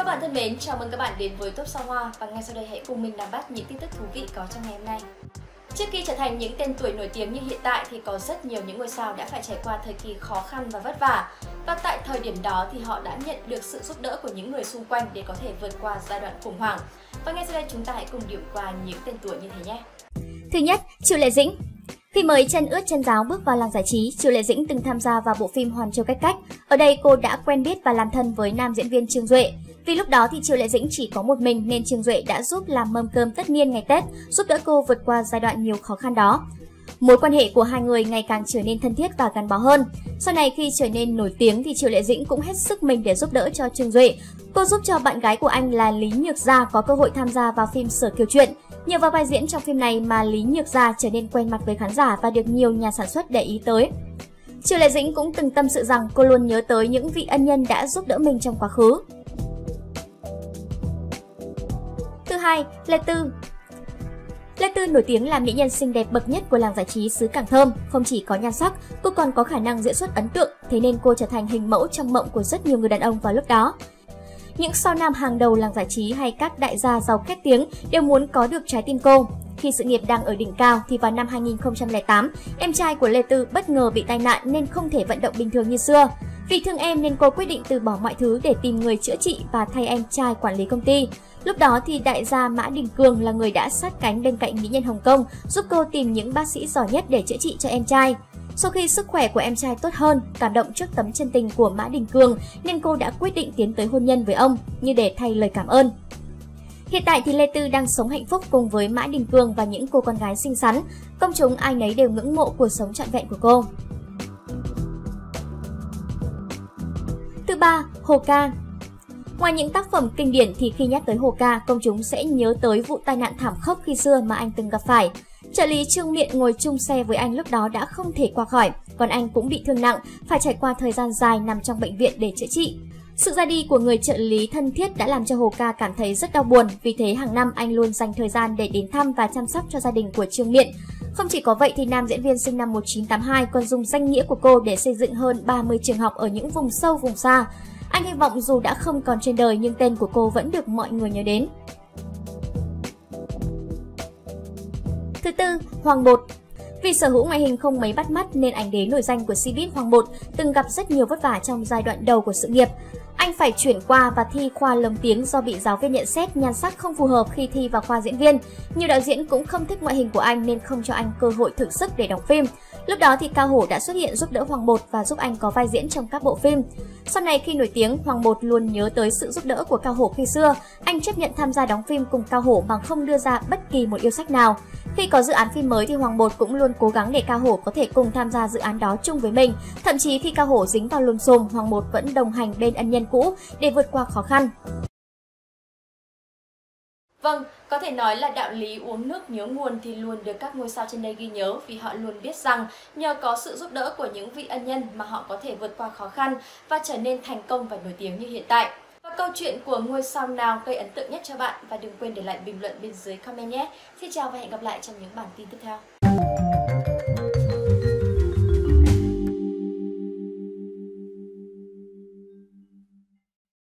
Các bạn thân mến, chào mừng các bạn đến với Top Sao Hoa và ngay sau đây hãy cùng mình nắm bắt những tin tức thú vị có trong ngày hôm nay. Trước khi trở thành những tên tuổi nổi tiếng như hiện tại thì có rất nhiều những ngôi sao đã phải trải qua thời kỳ khó khăn và vất vả. Và tại thời điểm đó thì họ đã nhận được sự giúp đỡ của những người xung quanh để có thể vượt qua giai đoạn khủng hoảng. Và ngay sau đây chúng ta hãy cùng điểm qua những tên tuổi như thế nhé. Thứ nhất, Triệu Lệ Dĩnh, khi mới chân ướt chân giáo bước vào làng giải trí, Triệu Lệ Dĩnh từng tham gia vào bộ phim Hoàn Châu Cách Cách. Ở đây cô đã quen biết và làm thân với nam diễn viên Trương Duệ. Vì lúc đó thì Triệu Lệ Dĩnh chỉ có một mình nên Trương Duệ đã giúp làm mâm cơm tất niên ngày Tết, giúp đỡ cô vượt qua giai đoạn nhiều khó khăn đó. Mối quan hệ của hai người ngày càng trở nên thân thiết và gắn bó hơn. Sau này khi trở nên nổi tiếng thì Triệu Lệ Dĩnh cũng hết sức mình để giúp đỡ cho Trương Duệ. Cô giúp cho bạn gái của anh là Lý Nhược Gia có cơ hội tham gia vào phim Sở Kiều Chuyện. Nhờ vào vai diễn trong phim này mà Lý Nhược Gia trở nên quen mặt với khán giả và được nhiều nhà sản xuất để ý tới. Triệu Lệ Dĩnh cũng từng tâm sự rằng cô luôn nhớ tới những vị ân nhân đã giúp đỡ mình trong quá khứ. Thứ hai, Lê Tư Lê Tư nổi tiếng là mỹ nhân xinh đẹp bậc nhất của làng giải trí xứ Cảng Thơm. Không chỉ có nhan sắc, cô còn có khả năng diễn xuất ấn tượng, thế nên cô trở thành hình mẫu trong mộng của rất nhiều người đàn ông vào lúc đó. Những sao nam hàng đầu làng giải trí hay các đại gia giàu khét tiếng đều muốn có được trái tim cô. Khi sự nghiệp đang ở đỉnh cao thì vào năm 2008, em trai của Lê Tư bất ngờ bị tai nạn nên không thể vận động bình thường như xưa. Vì thương em nên cô quyết định từ bỏ mọi thứ để tìm người chữa trị và thay em trai quản lý công ty. Lúc đó thì đại gia Mã Đình Cường là người đã sát cánh bên cạnh mỹ nhân Hồng Kông, giúp cô tìm những bác sĩ giỏi nhất để chữa trị cho em trai. Sau khi sức khỏe của em trai tốt hơn, cảm động trước tấm chân tình của Mã Đình Cường nên cô đã quyết định tiến tới hôn nhân với ông như để thay lời cảm ơn. Hiện tại thì Lê Tư đang sống hạnh phúc cùng với Mã Đình Cường và những cô con gái xinh xắn. Công chúng ai nấy đều ngưỡng mộ cuộc sống trọn vẹn của cô. Thứ ba, Hồ Ca Ngoài những tác phẩm kinh điển thì khi nhắc tới Hồ Ca, công chúng sẽ nhớ tới vụ tai nạn thảm khốc khi xưa mà anh từng gặp phải. Trợ lý Trương Miện ngồi chung xe với anh lúc đó đã không thể qua khỏi, còn anh cũng bị thương nặng, phải trải qua thời gian dài nằm trong bệnh viện để chữa trị. Sự ra đi của người trợ lý thân thiết đã làm cho Hồ Ca cảm thấy rất đau buồn, vì thế hàng năm anh luôn dành thời gian để đến thăm và chăm sóc cho gia đình của Trương Miện. Không chỉ có vậy thì nam diễn viên sinh năm 1982 còn dùng danh nghĩa của cô để xây dựng hơn 30 trường học ở những vùng sâu vùng xa. Anh hy vọng dù đã không còn trên đời nhưng tên của cô vẫn được mọi người nhớ đến. Thứ tư, Hoàng Bột vì sở hữu ngoại hình không mấy bắt mắt nên ảnh đế nổi danh của Cbiz Hoàng Bột từng gặp rất nhiều vất vả trong giai đoạn đầu của sự nghiệp. Anh phải chuyển qua và thi khoa lồng tiếng do bị giáo viên nhận xét nhan sắc không phù hợp khi thi vào khoa diễn viên. Nhiều đạo diễn cũng không thích ngoại hình của anh nên không cho anh cơ hội thử sức để đóng phim. Lúc đó thì Cao Hổ đã xuất hiện giúp đỡ Hoàng Bột và giúp anh có vai diễn trong các bộ phim. Sau này khi nổi tiếng, Hoàng Bột luôn nhớ tới sự giúp đỡ của Cao Hổ khi xưa. Anh chấp nhận tham gia đóng phim cùng Cao Hổ mà không đưa ra bất kỳ một yêu sách nào. Khi có dự án phim mới thì Hoàng Bột cũng luôn cố gắng để Cao Hổ có thể cùng tham gia dự án đó chung với mình. Thậm chí khi Cao Hổ dính vào lùm xùm, Hoàng Bột vẫn đồng hành bên ân nhân cũ để vượt qua khó khăn. Vâng, có thể nói là đạo lý uống nước nhớ nguồn thì luôn được các ngôi sao trên đây ghi nhớ vì họ luôn biết rằng nhờ có sự giúp đỡ của những vị ân nhân mà họ có thể vượt qua khó khăn và trở nên thành công và nổi tiếng như hiện tại. Và câu chuyện của ngôi sao nào gây ấn tượng nhất cho bạn và đừng quên để lại bình luận bên dưới comment nhé. Xin chào và hẹn gặp lại trong những bản tin tiếp theo.